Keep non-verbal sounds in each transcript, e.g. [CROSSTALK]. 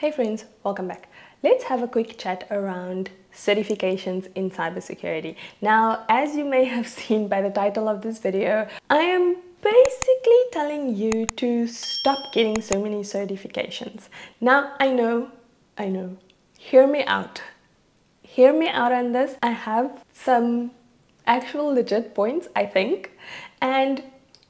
Hey friends, welcome back. Let's have a quick chat around certifications in cybersecurity. Now, as you may have [LAUGHS] seen by the title of this video, I am basically telling you to stop getting so many certifications. Now, I know, I know, hear me out. Hear me out on this. I have some actual legit points, I think, and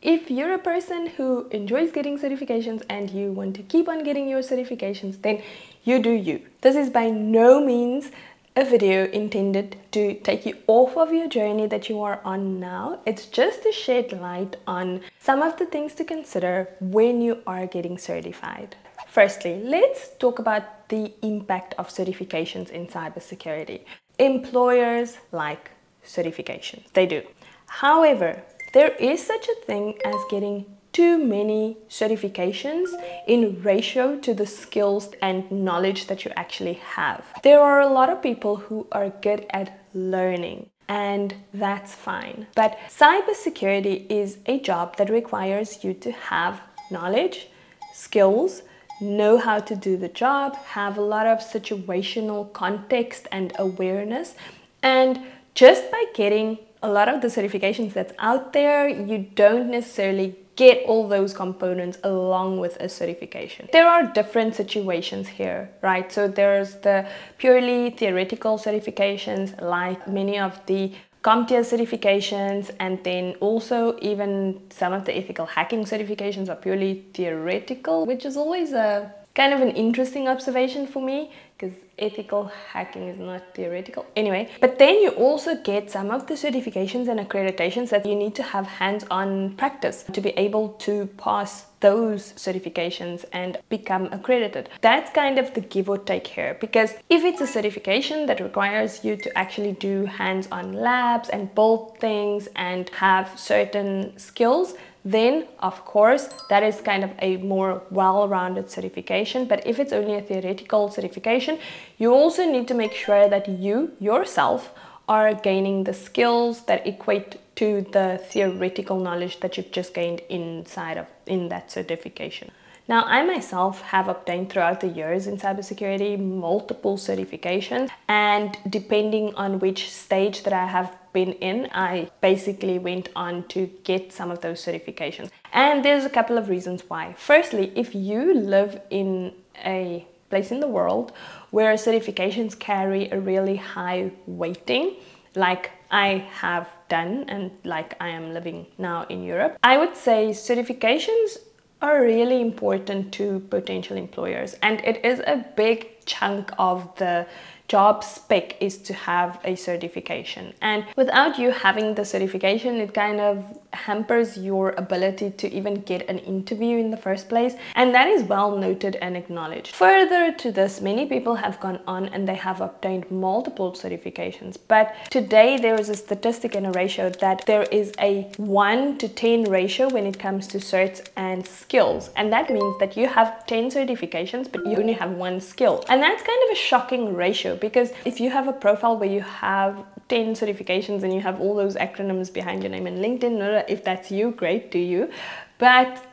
if you're a person who enjoys getting certifications and you want to keep on getting your certifications, then you do you. This is by no means a video intended to take you off of your journey that you are on now. It's just to shed light on some of the things to consider when you are getting certified. Firstly, let's talk about the impact of certifications in cybersecurity. Employers like certifications, they do. However, there is such a thing as getting too many certifications in ratio to the skills and knowledge that you actually have. There are a lot of people who are good at learning and that's fine. But cybersecurity is a job that requires you to have knowledge, skills, know how to do the job, have a lot of situational context and awareness. And just by getting a lot of the certifications that's out there, you don't necessarily get all those components along with a certification. There are different situations here, right? So there's the purely theoretical certifications like many of the CompTIA certifications and then also even some of the ethical hacking certifications are purely theoretical, which is always a kind of an interesting observation for me because ethical hacking is not theoretical anyway but then you also get some of the certifications and accreditations that you need to have hands-on practice to be able to pass those certifications and become accredited. That's kind of the give or take here because if it's a certification that requires you to actually do hands-on labs and build things and have certain skills, then of course that is kind of a more well-rounded certification. But if it's only a theoretical certification you also need to make sure that you yourself are gaining the skills that equate to the theoretical knowledge that you've just gained inside of in that certification now, I myself have obtained throughout the years in cybersecurity multiple certifications, and depending on which stage that I have been in, I basically went on to get some of those certifications. And there's a couple of reasons why. Firstly, if you live in a place in the world where certifications carry a really high weighting, like I have done and like I am living now in Europe, I would say certifications are really important to potential employers. And it is a big chunk of the job spec is to have a certification. And without you having the certification it kind of hampers your ability to even get an interview in the first place and that is well noted and acknowledged. Further to this many people have gone on and they have obtained multiple certifications but today there is a statistic and a ratio that there is a 1 to 10 ratio when it comes to certs and skills and that means that you have 10 certifications but you only have one skill and that's kind of a shocking ratio because if you have a profile where you have 10 certifications and you have all those acronyms behind your name and LinkedIn, if that's you, great, do you. But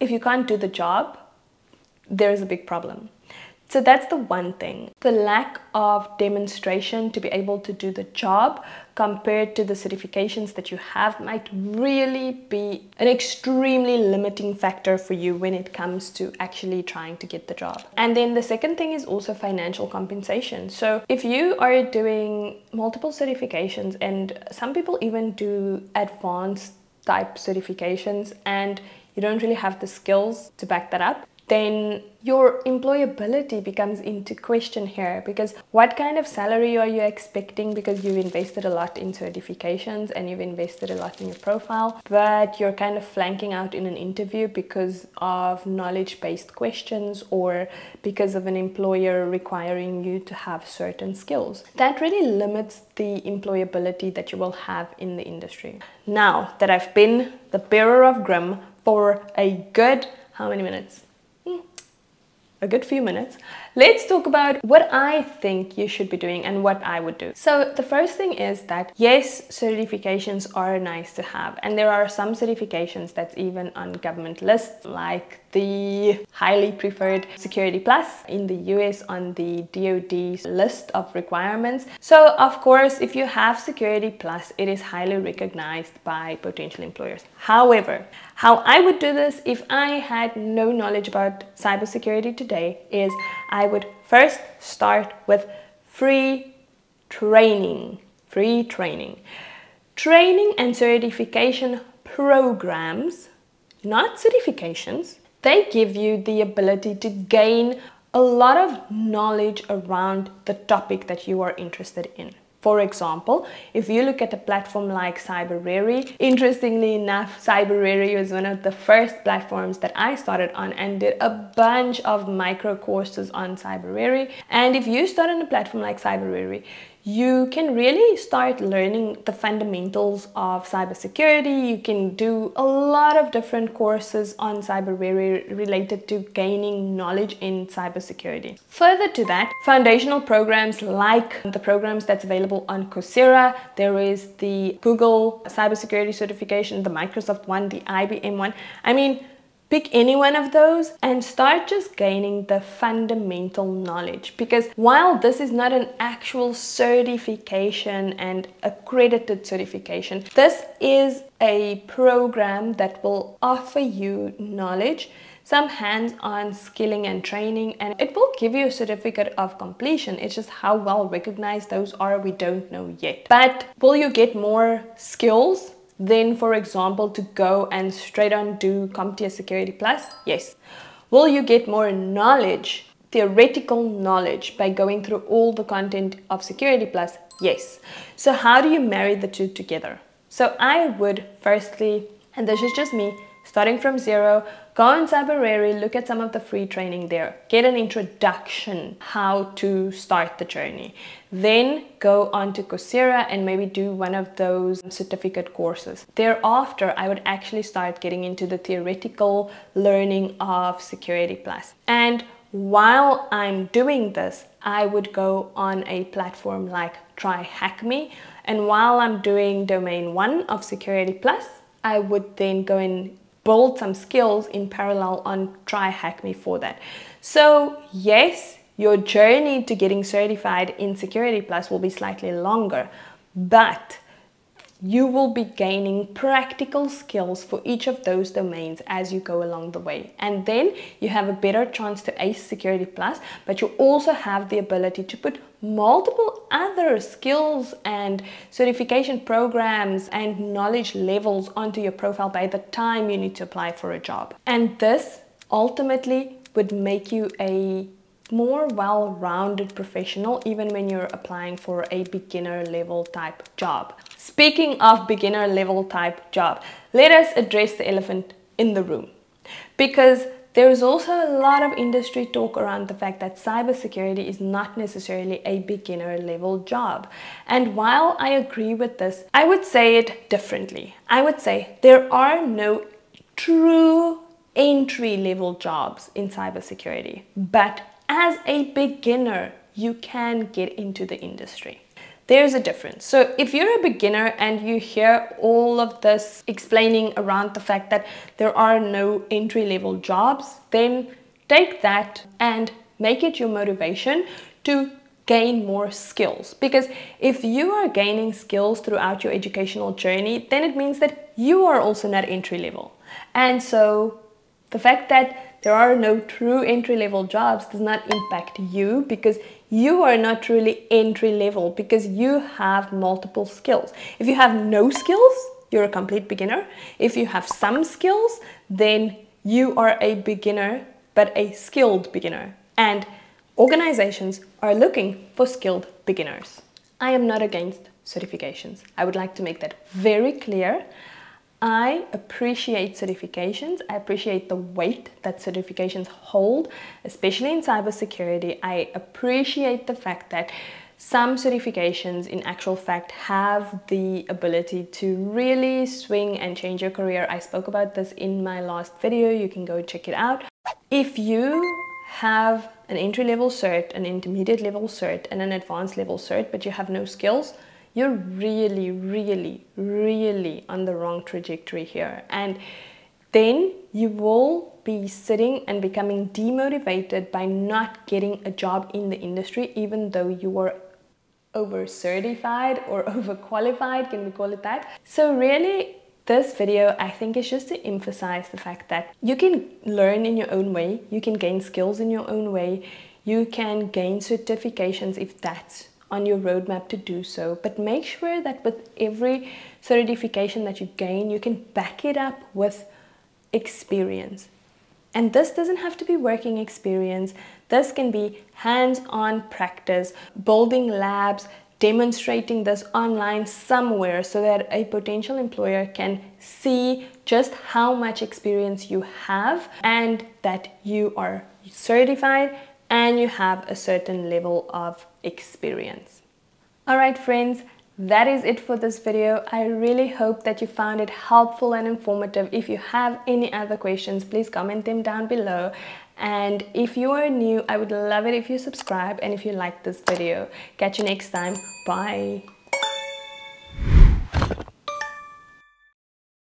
if you can't do the job, there's a big problem. So that's the one thing. The lack of demonstration to be able to do the job compared to the certifications that you have might really be an extremely limiting factor for you when it comes to actually trying to get the job. And then the second thing is also financial compensation. So if you are doing multiple certifications and some people even do advanced type certifications and you don't really have the skills to back that up, then your employability becomes into question here because what kind of salary are you expecting? Because you've invested a lot in certifications and you've invested a lot in your profile but you're kind of flanking out in an interview because of knowledge based questions or because of an employer requiring you to have certain skills. That really limits the employability that you will have in the industry. Now that I've been the bearer of grim for a good how many minutes a good few minutes, let's talk about what I think you should be doing and what I would do. So the first thing is that yes, certifications are nice to have and there are some certifications that's even on government lists like the highly preferred Security Plus in the US on the DoD's list of requirements. So of course, if you have Security Plus, it is highly recognized by potential employers. However, how I would do this if I had no knowledge about cybersecurity today is I would first start with free training. Free training. Training and certification programs, not certifications, they give you the ability to gain a lot of knowledge around the topic that you are interested in. For example, if you look at a platform like Cybrary, interestingly enough, Cybrary was one of the first platforms that I started on and did a bunch of micro courses on Cybrary. And if you start on a platform like Cybrary, you can really start learning the fundamentals of cybersecurity. You can do a lot of different courses on cyber related to gaining knowledge in cybersecurity. Further to that, foundational programs like the programs that's available on Coursera, there is the Google cybersecurity certification, the Microsoft one, the IBM one. I mean, Pick any one of those and start just gaining the fundamental knowledge. Because while this is not an actual certification and accredited certification, this is a program that will offer you knowledge some hands-on skilling and training and it will give you a certificate of completion. It's just how well recognized those are we don't know yet. But will you get more skills then, for example, to go and straight on do CompTIA Security Plus? Yes. Will you get more knowledge, theoretical knowledge, by going through all the content of Security Plus? Yes. So how do you marry the two together? So I would firstly, and this is just me, starting from zero, go on Cybrary, look at some of the free training there, get an introduction how to start the journey. Then go on to Coursera and maybe do one of those certificate courses. Thereafter, I would actually start getting into the theoretical learning of Security Plus. And while I'm doing this, I would go on a platform like TryHackMe. And while I'm doing domain one of Security Plus, I would then go and build some skills in parallel on TryHackMe for that. So yes, your journey to getting certified in Security Plus will be slightly longer, but you will be gaining practical skills for each of those domains as you go along the way. And then you have a better chance to ace Security Plus, but you also have the ability to put multiple other skills and certification programs and knowledge levels onto your profile by the time you need to apply for a job. And this ultimately would make you a more well-rounded professional even when you're applying for a beginner level type job. Speaking of beginner level type job, let us address the elephant in the room because there is also a lot of industry talk around the fact that cybersecurity is not necessarily a beginner level job. And while I agree with this, I would say it differently. I would say there are no true entry level jobs in cybersecurity, but as a beginner, you can get into the industry. There's a difference. So if you're a beginner and you hear all of this explaining around the fact that there are no entry level jobs, then take that and make it your motivation to gain more skills. Because if you are gaining skills throughout your educational journey, then it means that you are also not entry level. And so the fact that there are no true entry level jobs does not impact you because you are not truly entry level because you have multiple skills. If you have no skills, you're a complete beginner. If you have some skills, then you are a beginner, but a skilled beginner. And organizations are looking for skilled beginners. I am not against certifications. I would like to make that very clear. I appreciate certifications. I appreciate the weight that certifications hold, especially in cybersecurity. I appreciate the fact that some certifications in actual fact have the ability to really swing and change your career. I spoke about this in my last video. You can go check it out. If you have an entry level cert, an intermediate level cert, and an advanced level cert, but you have no skills, you're really, really, really on the wrong trajectory here. And then you will be sitting and becoming demotivated by not getting a job in the industry, even though you are over certified or [LAUGHS] overqualified, can we call it that? So, really, this video I think is just to emphasize the fact that you can learn in your own way, you can gain skills in your own way, you can gain certifications if that's on your roadmap to do so. But make sure that with every certification that you gain, you can back it up with experience. And this doesn't have to be working experience. This can be hands-on practice, building labs, demonstrating this online somewhere so that a potential employer can see just how much experience you have and that you are certified and you have a certain level of experience. All right, friends, that is it for this video. I really hope that you found it helpful and informative. If you have any other questions, please comment them down below. And if you are new, I would love it if you subscribe and if you like this video. Catch you next time. Bye.